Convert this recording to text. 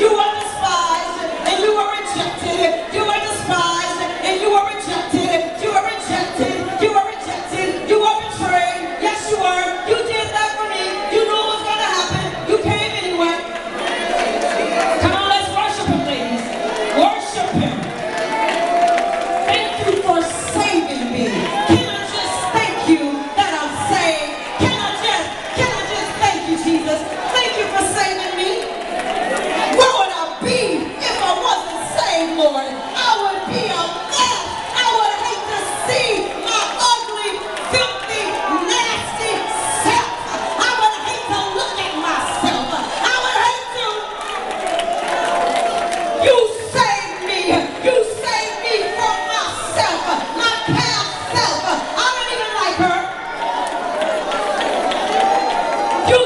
you are Lord, I would be a mess. I would hate to see my ugly, filthy, nasty self. I would hate to look at myself. I would hate to. You saved me. You saved me from myself, my past self. I don't even like her. You